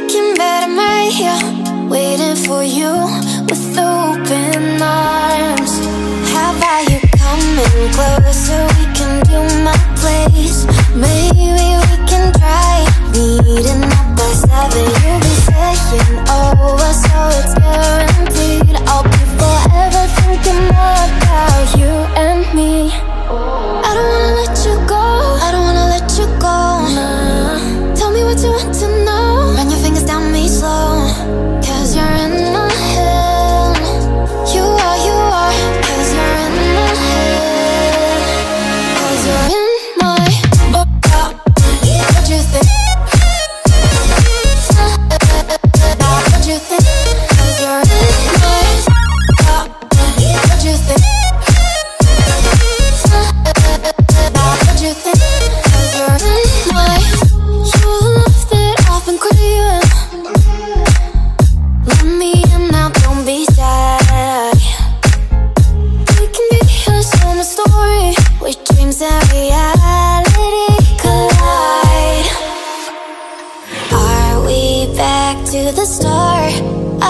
looking back at my heel Waiting for you with open arms.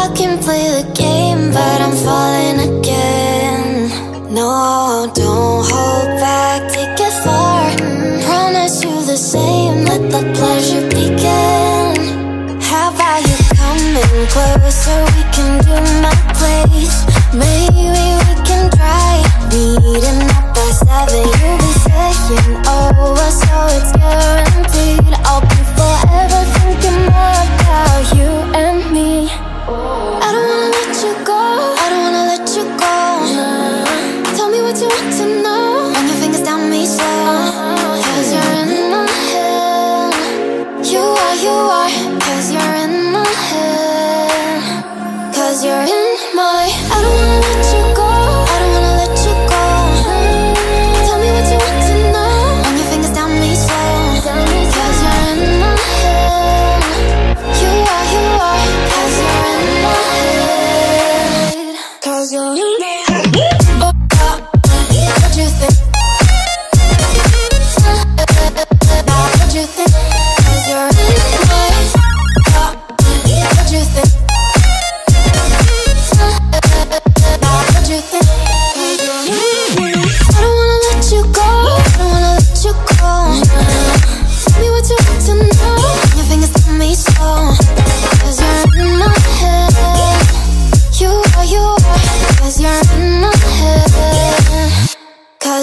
I can play the game, but I'm falling again. No, don't hold back, far. Promise you the same, let the pleasure begin. How about you coming closer, we can do my place. Maybe we can try, need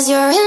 Cause you're